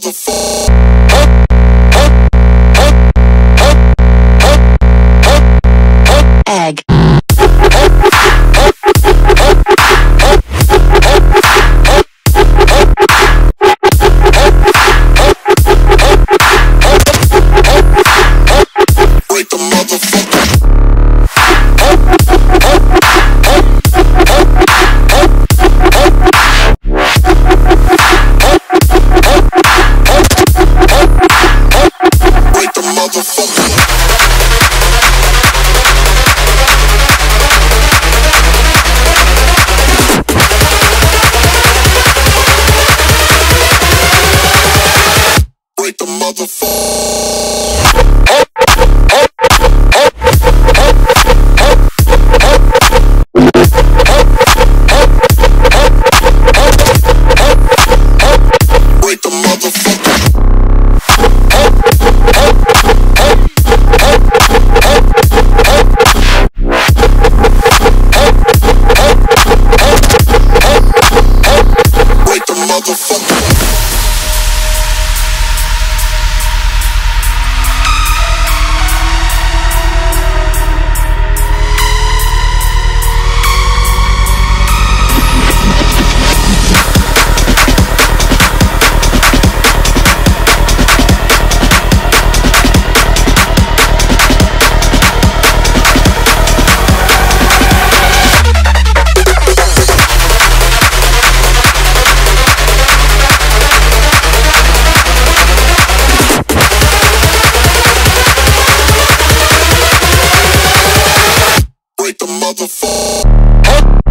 motherfucker. Break the motherfucker. Motherfucker. Break the motherfucker.